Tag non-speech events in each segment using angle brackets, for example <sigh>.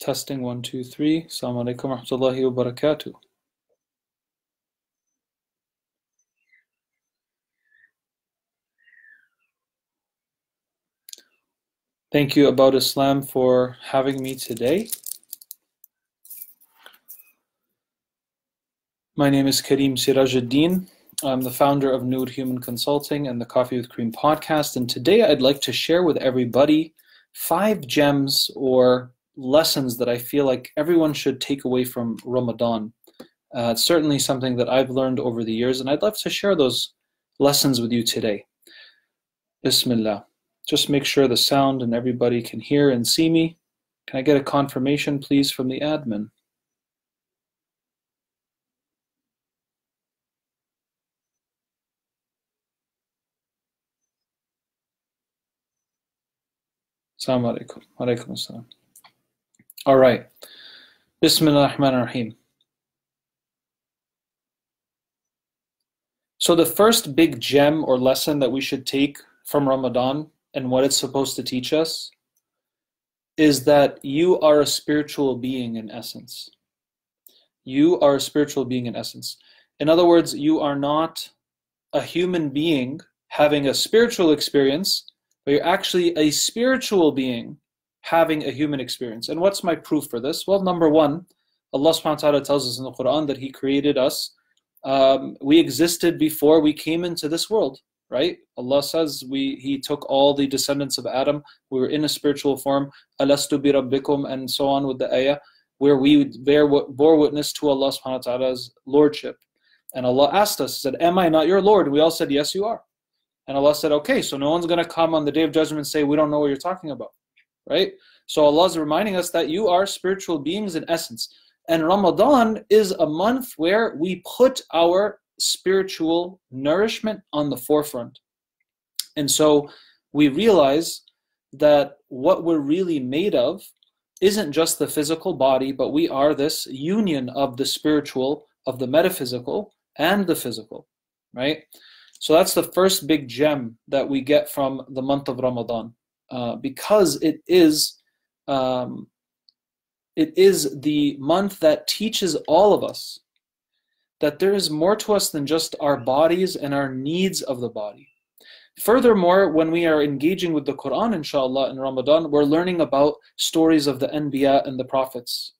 Testing one, two, three. Assalamu alaikum wa rahmatullahi wa barakatuh. Thank you, About Islam, for having me today. My name is Karim Serageldin. I'm the founder of Noor Human Consulting and the Coffee with Karim podcast. And today I'd like to share with everybody five gems or lessons that I feel like everyone should take away from Ramadan. Uh, it's certainly something that I've learned over the years, and I'd love to share those lessons with you today. Bismillah. Just make sure the sound and everybody can hear and see me. Can I get a confirmation, please, from the admin? Assalamu alaikum. Alaikum assalam. All right. Bismillah ar-Rahman ar-Rahim. So the first big gem or lesson that we should take from Ramadan and what it's supposed to teach us is that you are a spiritual being in essence. You are a spiritual being in essence. In other words, you are not a human being having a spiritual experience, but you're actually a spiritual being having a human experience. And what's my proof for this? Well, number one, Allah subhanahu wa ta'ala tells us in the Quran that He created us. Um, we existed before we came into this world right? Allah says we He took all the descendants of Adam. We were in a spiritual form. Alastu bi rabbikum and so on with the ayah, where we bear, what bore witness to Allah subhanahu wa ta'ala's lordship. And Allah asked us, said, Am I not your Lord? We all said, Yes, you are. And Allah said, Okay, so no one's going to come on the day of judgment and say, We don't know what you're talking about. Right? So Allah is reminding us that you are spiritual beings in essence. And Ramadan is a month where we put our spiritual nourishment on the forefront. And so we realize that what we're really made of isn't just the physical body, but we are this union of the spiritual, of the metaphysical, and the physical, right? So that's the first big gem that we get from the month of Ramadan, uh, because it is um, it is the month that teaches all of us that there is more to us than just our bodies and our needs of the body. Furthermore, when we are engaging with the Quran, inshallah, in Ramadan, we're learning about stories of the Anbiya and the Prophets.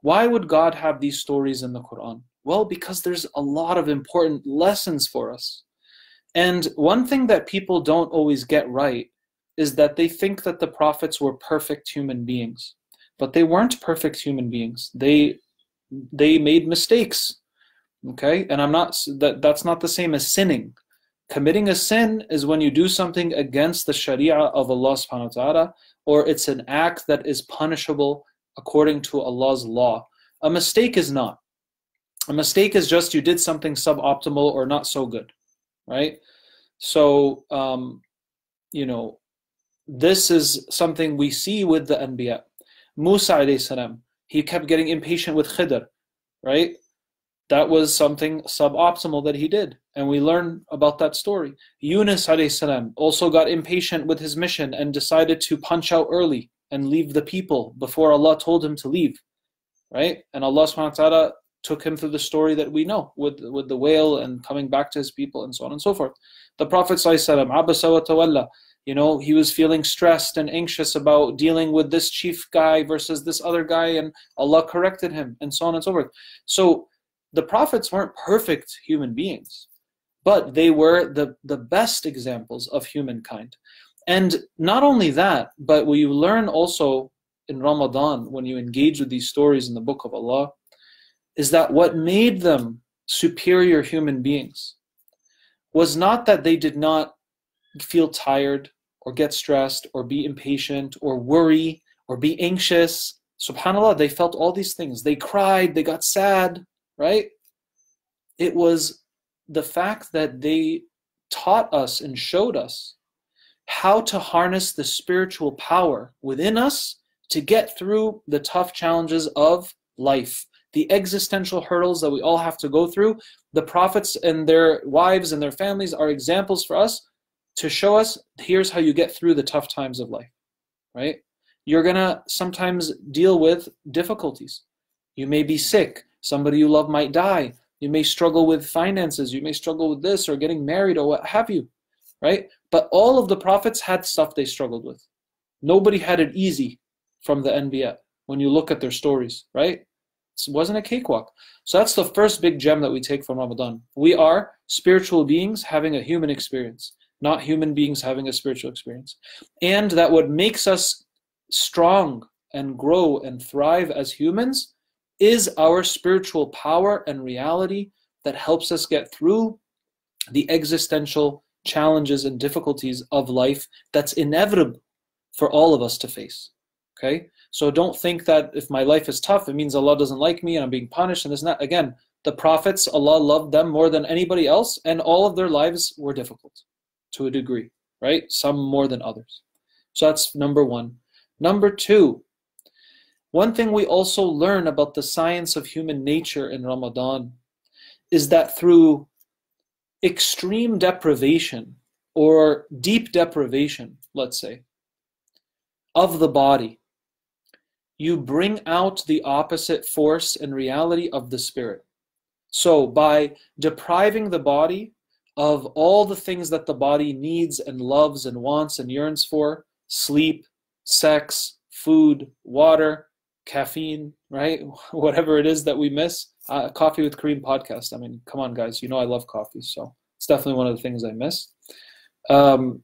Why would God have these stories in the Quran? Well, because there's a lot of important lessons for us. And one thing that people don't always get right is that they think that the prophets were perfect human beings. But they weren't perfect human beings. They they made mistakes Okay? And I'm not that that's not the same as sinning. Committing a sin is when you do something against the sharia of Allah subhanahu wa ta'ala, or it's an act that is punishable according to Allah's law. A mistake is not. A mistake is just you did something suboptimal or not so good. Right? So um, you know, this is something we see with the Anbiya. Musa salam, he kept getting impatient with Khidr, right? that was something suboptimal that he did. And we learn about that story. Yunus salam also got impatient with his mission and decided to punch out early and leave the people before Allah told him to leave. Right? And Allah subhanahu wa ta'ala took him through the story that we know with, with the whale and coming back to his people and so on and so forth. The Prophet Tawalla, you know, he was feeling stressed and anxious about dealing with this chief guy versus this other guy, and Allah corrected him, and so on and so forth. So the prophets weren't perfect human beings, but they were the, the best examples of humankind. And not only that, but what you learn also in Ramadan when you engage with these stories in the Book of Allah is that what made them superior human beings was not that they did not feel tired or get stressed or be impatient or worry or be anxious. SubhanAllah, they felt all these things. They cried, they got sad, right? It was the fact that they taught us and showed us how to harness the spiritual power within us to get through the tough challenges of life, the existential hurdles that we all have to go through. The prophets and their wives and their families are examples for us to show us here's how you get through the tough times of life, right? you're going to sometimes deal with difficulties. You may be sick. Somebody you love might die. You may struggle with finances. You may struggle with this or getting married or what have you, right? But all of the prophets had stuff they struggled with. Nobody had it easy from the Anbiya when you look at their stories, right? It wasn't a cakewalk. So that's the first big gem that we take from Ramadan. We are spiritual beings having a human experience, not human beings having a spiritual experience. And that what makes us strong and grow and thrive as humans is our spiritual power and reality that helps us get through the existential challenges and difficulties of life that's inevitable for all of us to face. Okay? So don't think that if my life is tough, it means Allah doesn't like me and I'm being punished and this and that. Again, the prophets, Allah loved them more than anybody else, and all of their lives were difficult to a degree, right? Some more than others. So that's number one. Number two, one thing we also learn about the science of human nature in Ramadan is that through extreme deprivation or deep deprivation, let's say, of the body, you bring out the opposite force and reality of the spirit. So, by depriving the body of all the things that the body needs and loves and wants and yearns for sleep, sex, food, water, caffeine, right? <laughs> Whatever it is that we miss. Uh, coffee with Karim podcast. I mean, come on, guys. You know I love coffee, so it's definitely one of the things I miss. Um,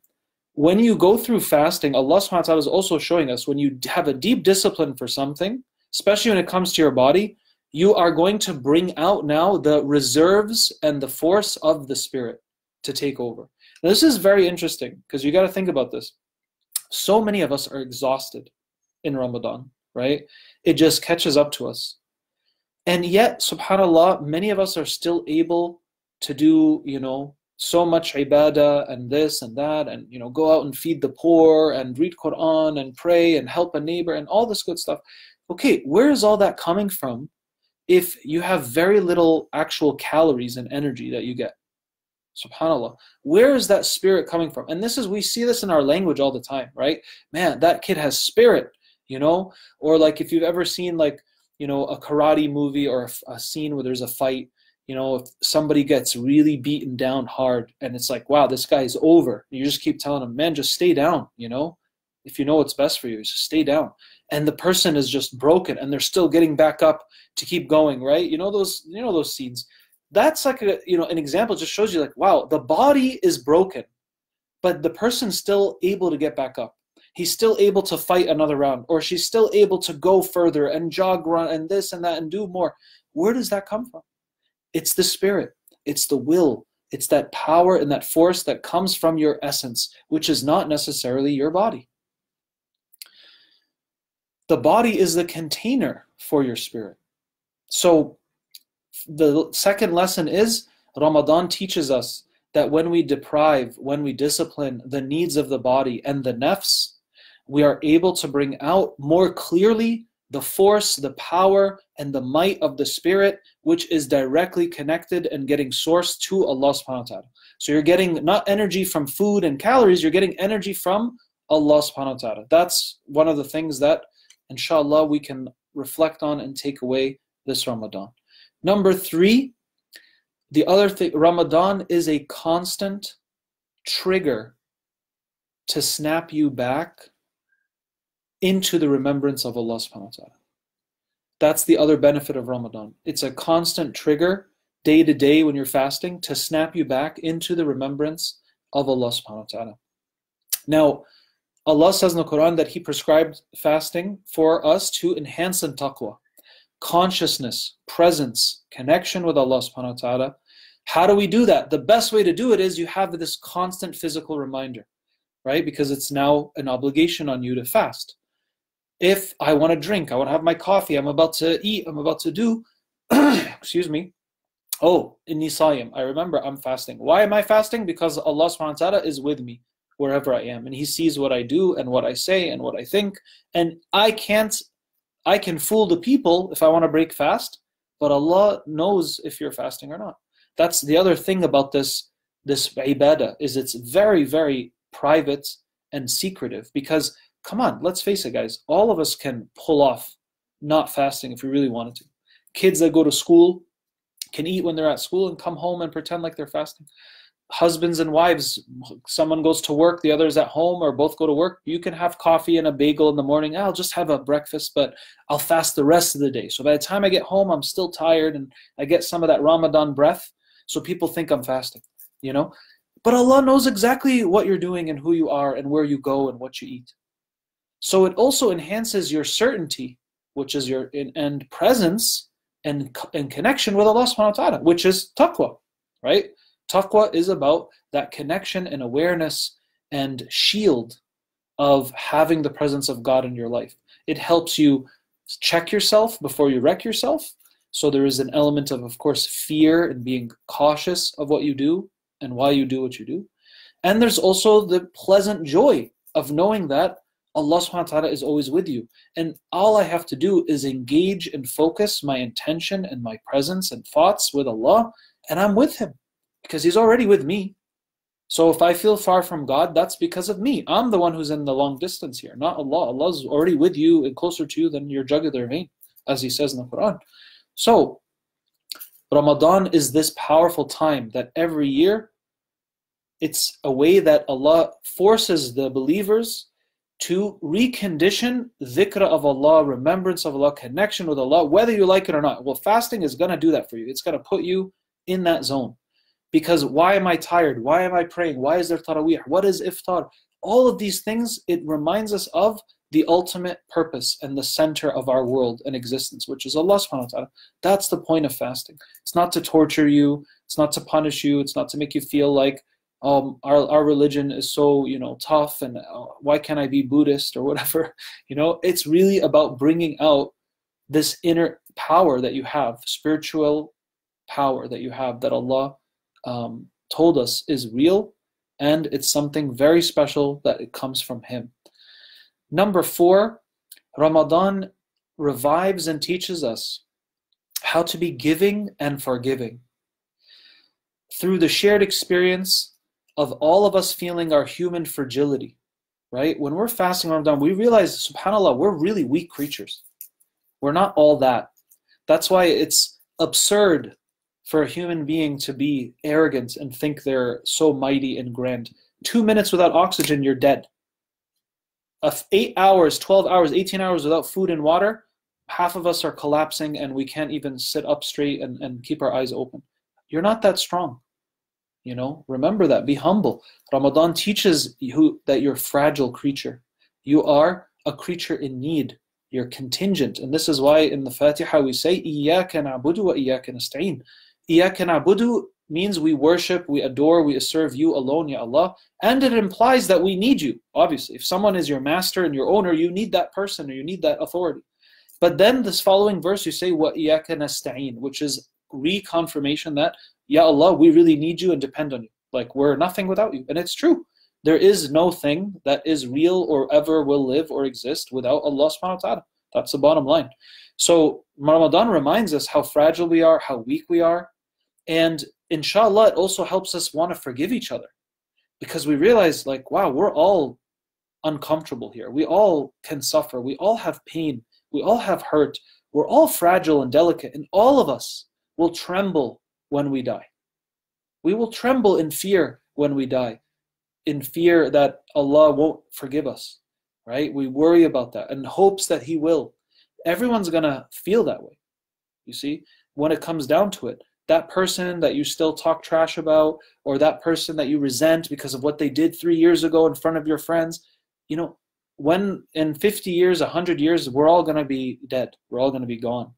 when you go through fasting, Allah subhanahu wa ta'ala is also showing us when you have a deep discipline for something, especially when it comes to your body, you are going to bring out now the reserves and the force of the spirit to take over. Now, this is very interesting because you got to think about this. So many of us are exhausted in Ramadan, right? It just catches up to us. And yet, subhanAllah, many of us are still able to do, you know, so much ibadah and this and that and you know go out and feed the poor and read quran and pray and help a neighbor and all this good stuff okay where is all that coming from if you have very little actual calories and energy that you get. Subhanallah. Where is that spirit coming from? And this is we see this in our language all the time right? Man that kid has spirit you know? Or like if you've ever seen like you know a karate movie or a, a scene where there's a fight you know, if somebody gets really beaten down hard and it's like, wow, this guy's over, you just keep telling them, man, just stay down, you know, if you know what's best for you, just stay down. And the person is just broken and they're still getting back up to keep going, right? You know those, you know those scenes. That's like a, you know, an example just shows you like, wow, the body is broken, but the person's still able to get back up. He's still able to fight another round, or she's still able to go further and jog, run, and this and that, and do more. Where does that come from? It's the spirit, it's the will, it's that power and that force that comes from your essence, which is not necessarily your body. The body is the container for your spirit. So, the second lesson is Ramadan teaches us that when we deprive, when we discipline the needs of the body and the nafs, we are able to bring out more clearly the force, the power, and the might of the spirit, which is directly connected and getting sourced to Allah subhanahu wa ta'ala. So you're getting not energy from food and calories, you're getting energy from Allah subhanahu wa ta'ala. That's one of the things that inshallah we can reflect on and take away this Ramadan. Number three, the other thing, Ramadan is a constant trigger to snap you back into the remembrance of Allah subhanahu wa ta'ala. That's the other benefit of Ramadan. It's a constant trigger day to day when you're fasting to snap you back into the remembrance of Allah subhanahu wa ta'ala. Now, Allah says in the Quran that He prescribed fasting for us to enhance in taqwa, consciousness, presence, connection with Allah subhanahu wa ta'ala. How do we do that? The best way to do it is you have this constant physical reminder, right? Because it's now an obligation on you to fast if I want to drink, I want to have my coffee, I'm about to eat, I'm about to do, <clears throat> excuse me. Oh, inni sa'im, I remember I'm fasting. Why am I fasting? Because Allah subhanahu wa ta'ala is with me wherever I am. And He sees what I do and what I say and what I think. And I can't, I can fool the people if I want to break fast, but Allah knows if you're fasting or not. That's the other thing about this, this ibadah, is it's very, very private and secretive because come on, let's face it, guys. All of us can pull off not fasting if we really wanted to. Kids that go to school can eat when they're at school and come home and pretend like they're fasting. Husbands and wives, someone goes to work, the other is at home, or both go to work. You can have coffee and a bagel in the morning. I'll just have a breakfast, but I'll fast the rest of the day. So by the time I get home, I'm still tired and I get some of that Ramadan breath. So people think I'm fasting, you know? But Allah knows exactly what you're doing and who you are and where you go and what you eat. So it also enhances your certainty, which is your and presence and, and connection with Allah subhanahu wa ta'ala, which is taqwa, right? Taqwa is about that connection and awareness and shield of having the presence of God in your life. It helps you check yourself before you wreck yourself. So there is an element of, of course, fear and being cautious of what you do and why you do what you do. And there's also the pleasant joy of knowing that Allah subhanahu wa ta'ala is always with you. And all I have to do is engage and focus my intention and my presence and thoughts with Allah, and I'm with Him because He's already with me. So if I feel far from God, that's because of me. I'm the one who's in the long distance here, not Allah. Allah's already with you and closer to you than your jugular vein, as He says in the Quran. So Ramadan is this powerful time that every year it's a way that Allah forces the believers to recondition dhikr of Allah, remembrance of Allah, connection with Allah, whether you like it or not. Well, fasting is going to do that for you. It's going to put you in that zone. Because why am I tired? Why am I praying? Why is there taraweeh? What is iftar? All of these things, it reminds us of the ultimate purpose and the center of our world and existence, which is Allah subhanahu wa ta'ala. That's the point of fasting. It's not to torture you, it's not to punish you, it's not to make you feel like um, our, our religion is so you know tough and uh, why can't i be buddhist or whatever <laughs> you know it's really about bringing out this inner power that you have spiritual power that you have that allah um, told us is real and it's something very special that it comes from him number four ramadan revives and teaches us how to be giving and forgiving through the shared experience of all of us feeling our human fragility, right? When we're fasting Ramadan, we realize, subhanAllah, we're really weak creatures. We're not all that. That's why it's absurd for a human being to be arrogant and think they're so mighty and grand. Two minutes without oxygen, you're dead. Eight hours, 12 hours, 18 hours without food and water, half of us are collapsing and we can't even sit up straight and, and keep our eyes open. You're not that strong. You know, remember that. Be humble. Ramadan teaches you that you're a fragile creature. You are a creature in need. You're contingent. And this is why in the Fatiha we say, إِيَّاكَ نَعْبُدُ وَإِيَّاكَ نَسْتَعِينَ Iyaka na'budu means we worship, we adore, we serve you alone, Ya Allah. And it implies that we need you, obviously. If someone is your master and your owner, you need that person or you need that authority. But then this following verse, you say, "Wa وَإِيَّاكَ نَسْتَعِينَ Which is reconfirmation that, Ya Allah, we really need you and depend on you. Like we're nothing without you. And it's true. There is no thing that is real or ever will live or exist without Allah subhanahu wa ta'ala. That's the bottom line. So Ramadan reminds us how fragile we are, how weak we are, and inshallah, it also helps us want to forgive each other. Because we realize, like, wow, we're all uncomfortable here. We all can suffer. We all have pain. We all have hurt. We're all fragile and delicate. And all of us will tremble when we die. We will tremble in fear when we die, in fear that Allah won't forgive us, right? We worry about that and hopes that He will. Everyone's going to feel that way, you see, when it comes down to it. That person that you still talk trash about, or that person that you resent because of what they did three years ago in front of your friends, you know, when in 50 years, 100 years, we're all going to be dead. We're all going to be gone.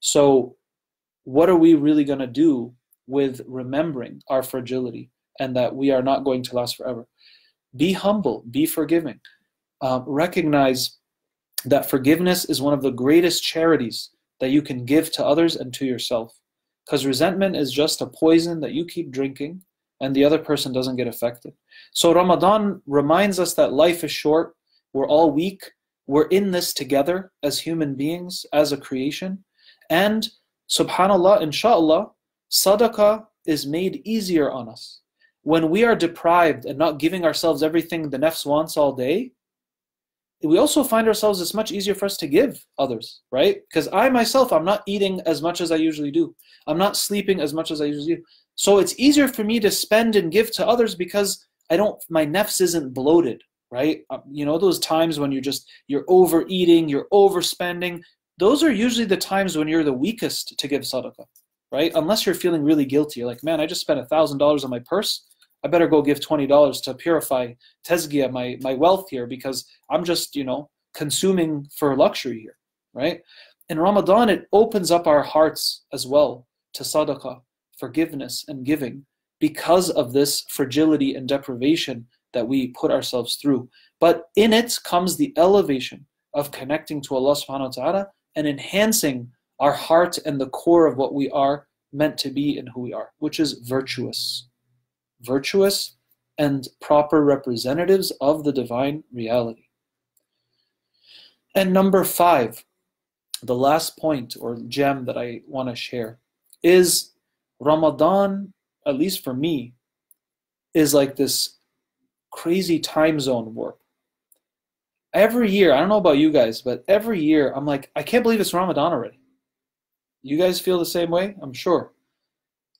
So what are we really going to do with remembering our fragility and that we are not going to last forever? Be humble, be forgiving. Um, recognize that forgiveness is one of the greatest charities that you can give to others and to yourself. Because resentment is just a poison that you keep drinking and the other person doesn't get affected. So Ramadan reminds us that life is short, we're all weak, we're in this together as human beings, as a creation, and Subhanallah, inshallah, sadaqah is made easier on us. When we are deprived and not giving ourselves everything the nafs wants all day, we also find ourselves it's much easier for us to give others, right? Because I myself, I'm not eating as much as I usually do. I'm not sleeping as much as I usually do. So it's easier for me to spend and give to others because I don't, my nefs isn't bloated, right? Uh, you know, those times when you're just, you're overeating, you're overspending. Those are usually the times when you're the weakest to give sadaqah, right? Unless you're feeling really guilty. You're like, man, I just spent a $1,000 on my purse. I better go give $20 to purify tezgia, my, my wealth here, because I'm just, you know, consuming for luxury here, right? In Ramadan, it opens up our hearts as well to sadaqah, forgiveness, and giving because of this fragility and deprivation that we put ourselves through. But in it comes the elevation of connecting to Allah subhanahu wa ta'ala and enhancing our heart and the core of what we are meant to be and who we are, which is virtuous virtuous, and proper representatives of the divine reality. And number five, the last point or gem that I want to share is Ramadan, at least for me, is like this crazy time zone warp. Every year, I don't know about you guys, but every year I'm like, I can't believe it's Ramadan already. You guys feel the same way? I'm sure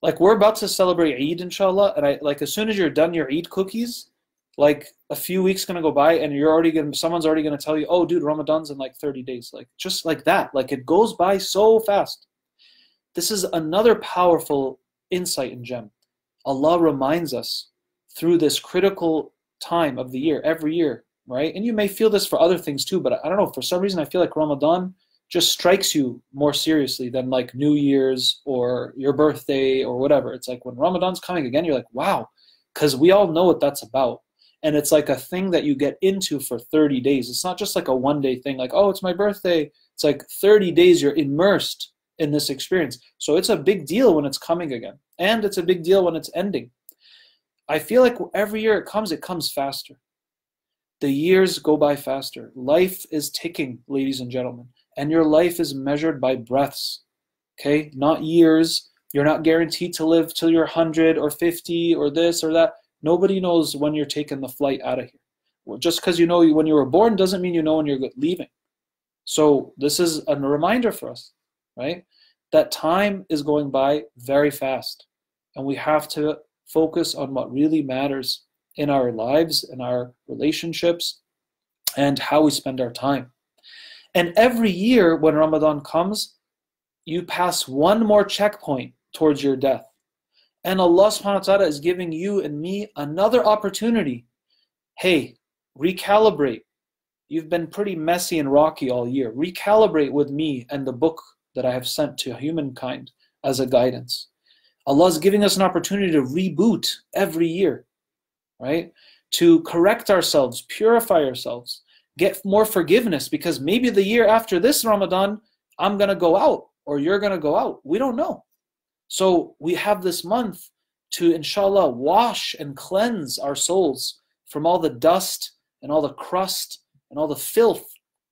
like we're about to celebrate Eid inshallah and I like as soon as you're done your Eid cookies like a few weeks gonna go by and you're already gonna someone's already gonna tell you oh dude Ramadan's in like 30 days like just like that. Like it goes by so fast. This is another powerful insight in gem Allah reminds us through this critical time of the year every year right? And you may feel this for other things too but I don't know for some reason I feel like Ramadan just strikes you more seriously than like New Year's or your birthday or whatever. It's like when Ramadan's coming again, you're like, wow, because we all know what that's about. And it's like a thing that you get into for 30 days. It's not just like a one day thing, like, oh, it's my birthday. It's like 30 days you're immersed in this experience. So it's a big deal when it's coming again. And it's a big deal when it's ending. I feel like every year it comes, it comes faster. The years go by faster. Life is ticking, ladies and gentlemen and your life is measured by breaths, okay? Not years. You're not guaranteed to live till you're 100 or 50 or this or that. Nobody knows when you're taking the flight out of here. Well, just because you know when you were born doesn't mean you know when you're leaving. So this is a reminder for us, right? That time is going by very fast, and we have to focus on what really matters in our lives, in our relationships, and how we spend our time. And every year when Ramadan comes, you pass one more checkpoint towards your death. And Allah subhanahu wa ta'ala is giving you and me another opportunity. Hey, recalibrate. You've been pretty messy and rocky all year. Recalibrate with me and the book that I have sent to humankind as a guidance. Allah is giving us an opportunity to reboot every year, right? To correct ourselves, purify ourselves, get more forgiveness because maybe the year after this Ramadan, I'm going to go out or you're going to go out. We don't know. So we have this month to, inshallah, wash and cleanse our souls from all the dust and all the crust and all the filth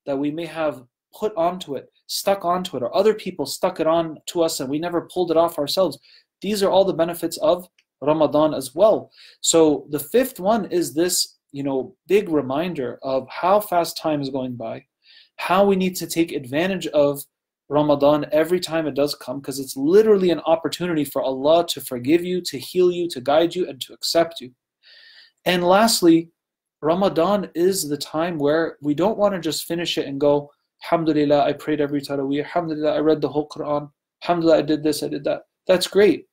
that we may have put onto it, stuck onto it, or other people stuck it on to us and we never pulled it off ourselves. These are all the benefits of Ramadan as well. So the fifth one is this you know, big reminder of how fast time is going by, how we need to take advantage of Ramadan every time it does come, because it's literally an opportunity for Allah to forgive you, to heal you, to guide you, and to accept you. And lastly, Ramadan is the time where we don't want to just finish it and go, Alhamdulillah, I prayed every Taraweeh, Alhamdulillah, I read the whole Quran, Alhamdulillah, I did this, I did that. That's great.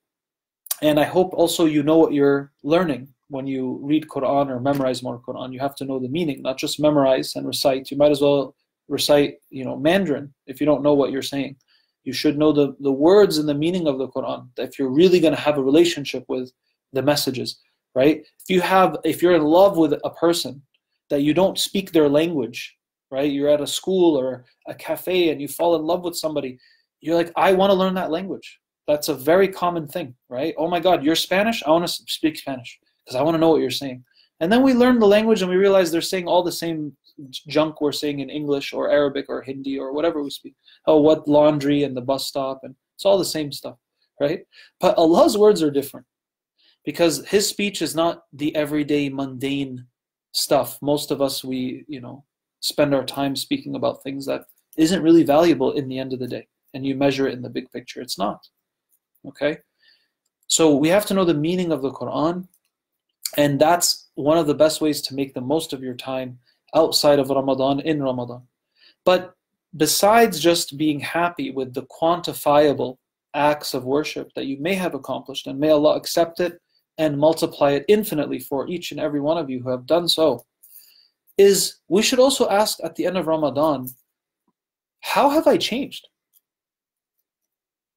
And I hope also you know what you're learning when you read Quran or memorize more Quran, you have to know the meaning, not just memorize and recite. You might as well recite, you know, Mandarin if you don't know what you're saying. You should know the, the words and the meaning of the Quran if you're really going to have a relationship with the messages, right? If you have, if you're in love with a person that you don't speak their language, right? You're at a school or a cafe and you fall in love with somebody, you're like, I want to learn that language. That's a very common thing, right? Oh my God, you're Spanish? I want to speak Spanish because I want to know what you're saying. And then we learn the language and we realize they're saying all the same junk we're saying in English or Arabic or Hindi or whatever we speak. Oh, what laundry and the bus stop and it's all the same stuff, right? But Allah's words are different because His speech is not the everyday mundane stuff. Most of us, we, you know, spend our time speaking about things that isn't really valuable in the end of the day and you measure it in the big picture. It's not. Okay? So we have to know the meaning of the Quran, and that's one of the best ways to make the most of your time outside of Ramadan in Ramadan. But besides just being happy with the quantifiable acts of worship that you may have accomplished, and may Allah accept it and multiply it infinitely for each and every one of you who have done so, is we should also ask at the end of Ramadan, how have I changed?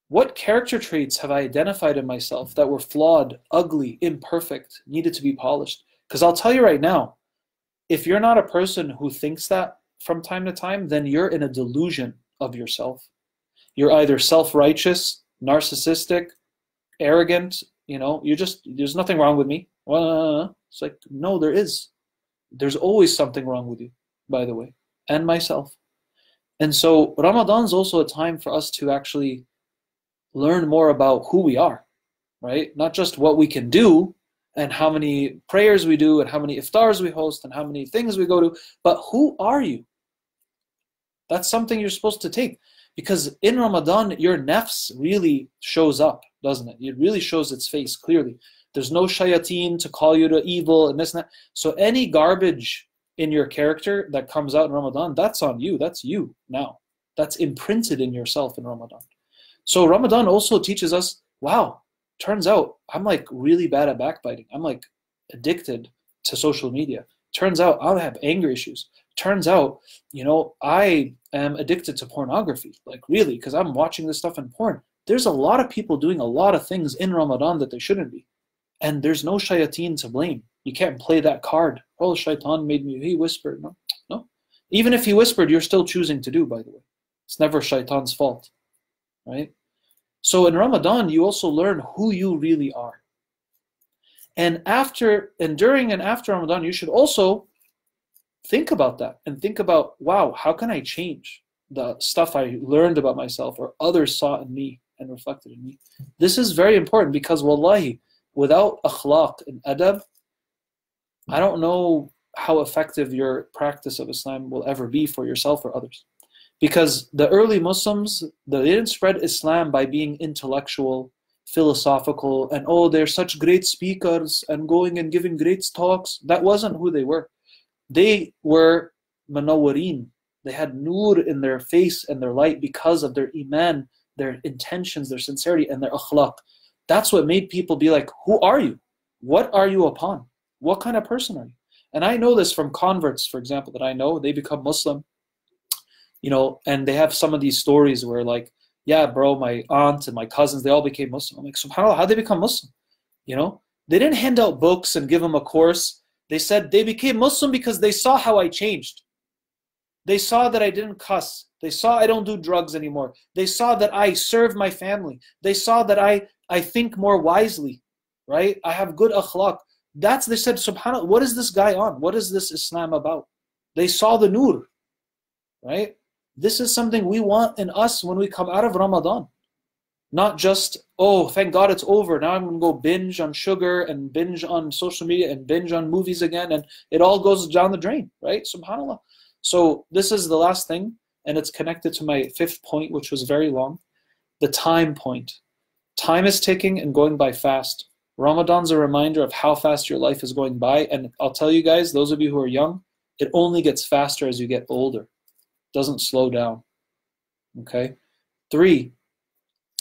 What character traits have I identified in myself that were flawed, ugly, imperfect, needed to be polished? Because I'll tell you right now, if you're not a person who thinks that from time to time, then you're in a delusion of yourself. You're either self righteous, narcissistic, arrogant, you know, you're just, there's nothing wrong with me. It's like, no, there is. There's always something wrong with you, by the way, and myself. And so Ramadan is also a time for us to actually learn more about who we are, right? Not just what we can do and how many prayers we do and how many iftars we host and how many things we go to, but who are you? That's something you're supposed to take. Because in Ramadan, your nafs really shows up, doesn't it? It really shows its face clearly. There's no shayateen to call you to evil and this and that. So any garbage in your character that comes out in Ramadan, that's on you. That's you now. That's imprinted in yourself in Ramadan. So Ramadan also teaches us, wow, turns out I'm like really bad at backbiting. I'm like addicted to social media. Turns out I have anger issues. Turns out, you know, I am addicted to pornography. Like really, because I'm watching this stuff in porn. There's a lot of people doing a lot of things in Ramadan that they shouldn't be. And there's no shayateen to blame. You can't play that card. Oh, shaitan made me, he whispered. No, no. Even if he whispered, you're still choosing to do, by the way. It's never shaitan's fault right? So in Ramadan, you also learn who you really are. And after and during and after Ramadan, you should also think about that and think about, wow, how can I change the stuff I learned about myself or others saw in me and reflected in me? This is very important because wallahi, without akhlaq and adab, I don't know how effective your practice of Islam will ever be for yourself or others. Because the early Muslims, they didn't spread Islam by being intellectual, philosophical, and oh, they're such great speakers and going and giving great talks. That wasn't who they were. They were manawwareen. They had nur in their face and their light because of their iman, their intentions, their sincerity, and their akhlaq. That's what made people be like, who are you? What are you upon? What kind of person are you? And I know this from converts, for example, that I know. They become Muslim you know, and they have some of these stories where like, yeah, bro, my aunt and my cousins, they all became Muslim. I'm like, subhanAllah, how'd they become Muslim? You know, they didn't hand out books and give them a course. They said they became Muslim because they saw how I changed. They saw that I didn't cuss. They saw I don't do drugs anymore. They saw that I serve my family. They saw that I, I think more wisely, right? I have good akhlaq. That's, they said, subhanAllah, what is this guy on? What is this Islam about? They saw the nur, right? This is something we want in us when we come out of Ramadan. Not just, oh, thank God it's over. Now I'm going to go binge on sugar and binge on social media and binge on movies again. And it all goes down the drain, right? SubhanAllah. So this is the last thing. And it's connected to my fifth point, which was very long. The time point. Time is ticking and going by fast. Ramadan's a reminder of how fast your life is going by. And I'll tell you guys, those of you who are young, it only gets faster as you get older doesn't slow down. Okay? Three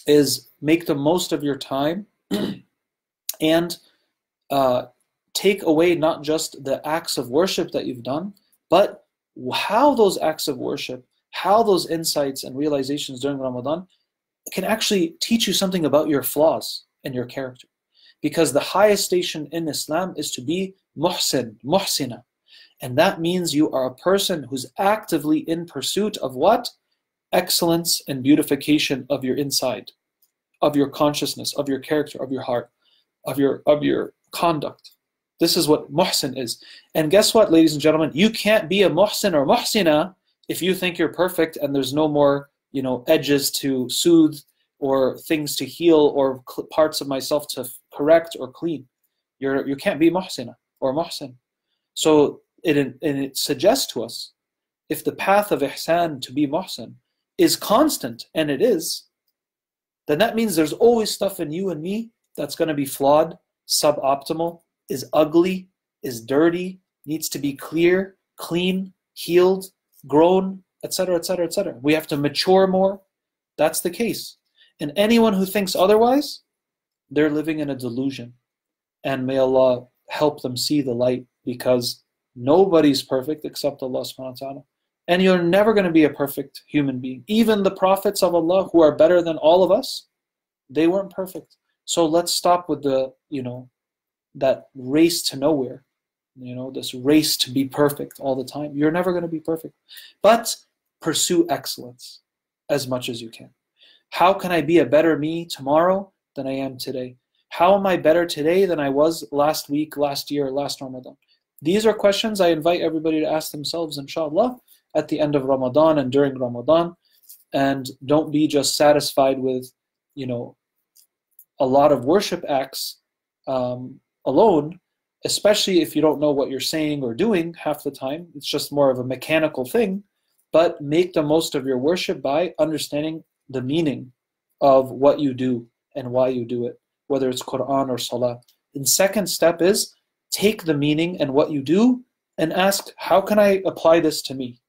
is make the most of your time <clears throat> and uh, take away not just the acts of worship that you've done, but how those acts of worship, how those insights and realizations during Ramadan can actually teach you something about your flaws and your character. Because the highest station in Islam is to be muhsin, muhsina, and that means you are a person who's actively in pursuit of what? Excellence and beautification of your inside, of your consciousness, of your character, of your heart, of your of your conduct. This is what muhsin is. And guess what, ladies and gentlemen? You can't be a muhsin or muhsina if you think you're perfect and there's no more, you know, edges to soothe or things to heal or parts of myself to correct or clean. You're you can't be muhsina or muhsin. So it, and it suggests to us if the path of ihsan to be muhsin is constant, and it is, then that means there's always stuff in you and me that's going to be flawed, suboptimal, is ugly, is dirty, needs to be clear, clean, healed, grown, etc., etc., etc. We have to mature more. That's the case. And anyone who thinks otherwise, they're living in a delusion. And may Allah help them see the light because nobody's perfect except Allah subhanahu wa ta'ala. And you're never going to be a perfect human being. Even the prophets of Allah who are better than all of us, they weren't perfect. So let's stop with the, you know, that race to nowhere. You know, this race to be perfect all the time. You're never going to be perfect. But pursue excellence as much as you can. How can I be a better me tomorrow than I am today? How am I better today than I was last week, last year, last Ramadan? These are questions I invite everybody to ask themselves, inshallah, at the end of Ramadan and during Ramadan. And don't be just satisfied with, you know, a lot of worship acts um, alone, especially if you don't know what you're saying or doing half the time. It's just more of a mechanical thing. But make the most of your worship by understanding the meaning of what you do and why you do it, whether it's Quran or Salah. The second step is take the meaning and what you do and ask, how can I apply this to me?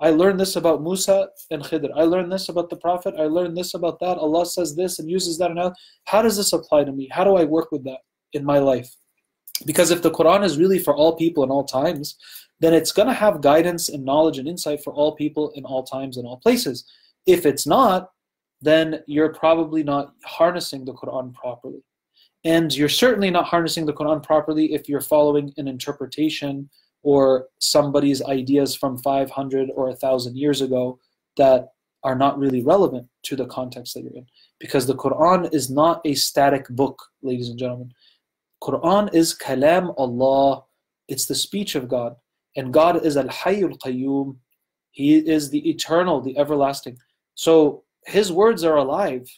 I learned this about Musa and Khidr. I learned this about the Prophet. I learned this about that. Allah says this and uses that and that. How does this apply to me? How do I work with that in my life? Because if the Quran is really for all people in all times, then it's going to have guidance and knowledge and insight for all people in all times and all places. If it's not, then you're probably not harnessing the Quran properly. And you're certainly not harnessing the Quran properly if you're following an interpretation or somebody's ideas from 500 or 1,000 years ago that are not really relevant to the context that you're in. Because the Quran is not a static book, ladies and gentlemen. Quran is kalam Allah. It's the speech of God. And God is al-hayyul qayyum. He is the eternal, the everlasting. So his words are alive.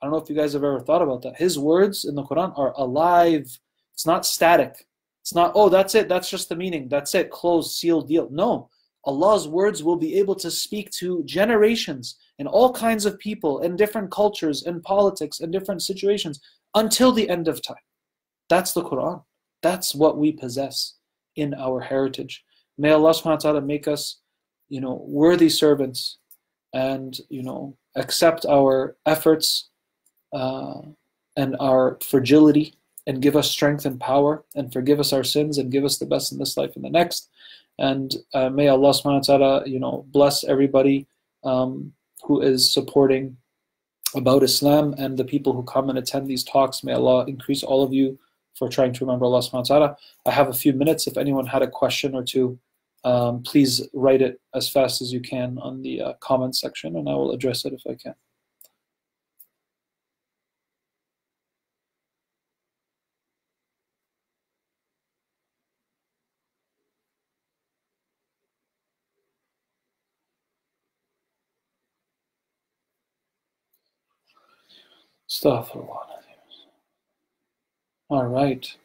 I don't know if you guys have ever thought about that. His words in the Quran are alive. It's not static. It's not, oh, that's it. That's just the meaning. That's it. Closed, sealed deal. No. Allah's words will be able to speak to generations and all kinds of people and different cultures and politics and different situations until the end of time. That's the Quran. That's what we possess in our heritage. May Allah subhanahu wa ta'ala make us, you know, worthy servants and, you know, accept our efforts uh, and our fragility and give us strength and power and forgive us our sins and give us the best in this life and the next. And uh, may Allah subhanahu wa ta'ala, you know, bless everybody um, who is supporting about Islam and the people who come and attend these talks. May Allah increase all of you for trying to remember Allah subhanahu wa ta'ala. I have a few minutes. If anyone had a question or two, um, please write it as fast as you can on the uh, comment section and I will address it if I can. Astaghfirullah. All right.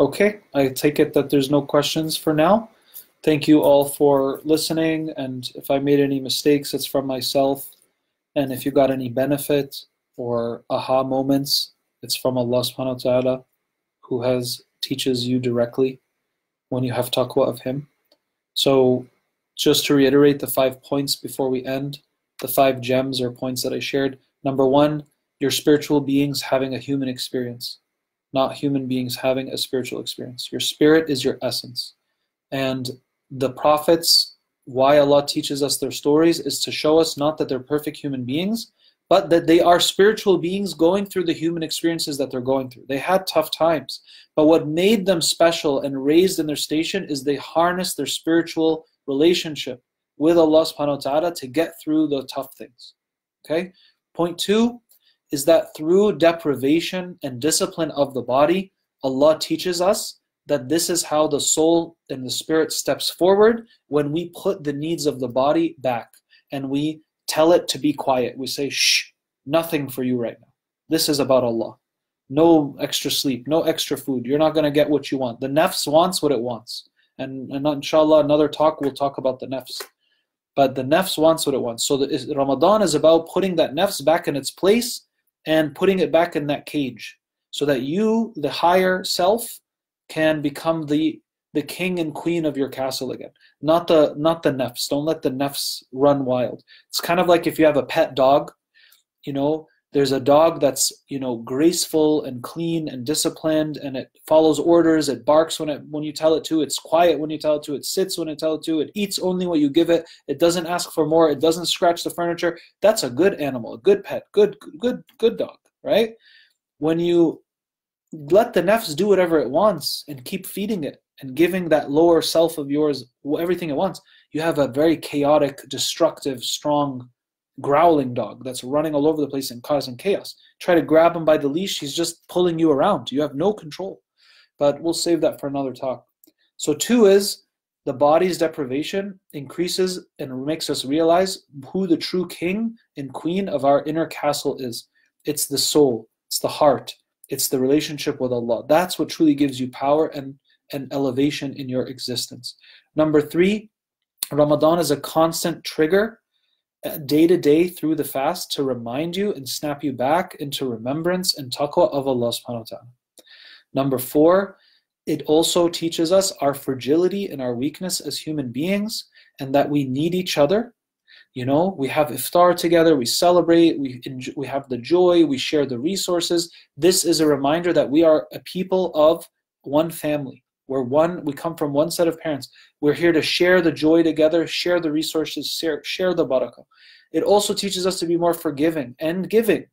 Okay, I take it that there's no questions for now. Thank you all for listening, and if I made any mistakes, it's from myself. And if you got any benefit or aha moments, it's from Allah subhanahu wa ta'ala who has teaches you directly when you have taqwa of Him. So just to reiterate the five points before we end, the five gems or points that I shared. Number one, your spiritual beings having a human experience, not human beings having a spiritual experience. Your spirit is your essence. And the prophets, why Allah teaches us their stories is to show us not that they're perfect human beings, but that they are spiritual beings going through the human experiences that they're going through. They had tough times, but what made them special and raised in their station is they harnessed their spiritual relationship with Allah subhanahu wa ta'ala to get through the tough things. Okay? Point two is that through deprivation and discipline of the body, Allah teaches us that this is how the soul and the spirit steps forward when we put the needs of the body back and we tell it to be quiet. We say, shh, nothing for you right now. This is about Allah. No extra sleep, no extra food. You're not going to get what you want. The nafs wants what it wants. And, and inshallah, another talk, we'll talk about the nafs. But the nafs wants what it wants. So the, Ramadan is about putting that nafs back in its place and putting it back in that cage so that you, the higher self, can become the the king and queen of your castle again. Not the not the nafs don't let the nafs run wild. It's kind of like if you have a pet dog you know there's a dog that's you know graceful and clean and disciplined and it follows orders. It barks when it when you tell it to. It's quiet when you tell it to. It sits when you tell it to. It eats only what you give it. It doesn't ask for more. It doesn't scratch the furniture. That's a good animal a good pet good good good dog right? When you let the nafs do whatever it wants and keep feeding it and giving that lower self of yours everything it wants, you have a very chaotic, destructive, strong, growling dog that's running all over the place and causing chaos. Try to grab him by the leash, he's just pulling you around. You have no control. But we'll save that for another talk. So, two is the body's deprivation increases and makes us realize who the true king and queen of our inner castle is. It's the soul, it's the heart, it's the relationship with Allah. That's what truly gives you power and, and elevation in your existence. Number three, Ramadan is a constant trigger uh, day to day through the fast to remind you and snap you back into remembrance and taqwa of Allah subhanahu wa ta'ala. Number four, it also teaches us our fragility and our weakness as human beings and that we need each other you know, we have iftar together, we celebrate, we enjoy, we have the joy, we share the resources. This is a reminder that we are a people of one family. We're one, we come from one set of parents. We're here to share the joy together, share the resources, share, share the barakah. It also teaches us to be more forgiving and giving.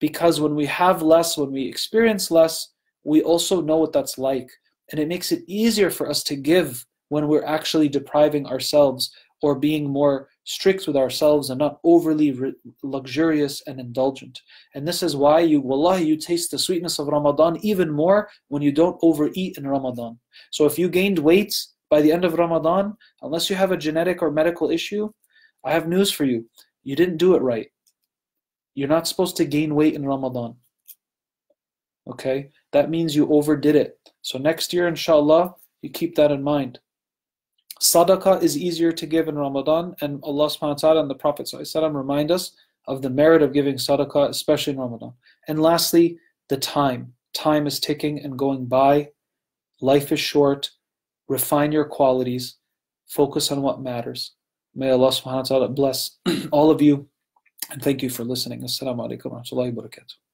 Because when we have less, when we experience less, we also know what that's like. And it makes it easier for us to give when we're actually depriving ourselves or being more strict with ourselves and not overly re- luxurious and indulgent. And this is why you, wallahi, you taste the sweetness of Ramadan even more when you don't overeat in Ramadan. So if you gained weight by the end of Ramadan, unless you have a genetic or medical issue, I have news for you. You didn't do it right. You're not supposed to gain weight in Ramadan. Okay? That means you overdid it. So next year, inshallah, you keep that in mind. Sadaqah is easier to give in Ramadan, and Allah subhanahu wa ta'ala and the Prophet remind us of the merit of giving sadaqah, especially in Ramadan. And lastly, the time. Time is ticking and going by. Life is short. Refine your qualities. Focus on what matters. May Allah subhanahu wa ta'ala bless <clears throat> all of you and thank you for listening. Assalamu alaikum wa rahmatullahi wa barakatuh.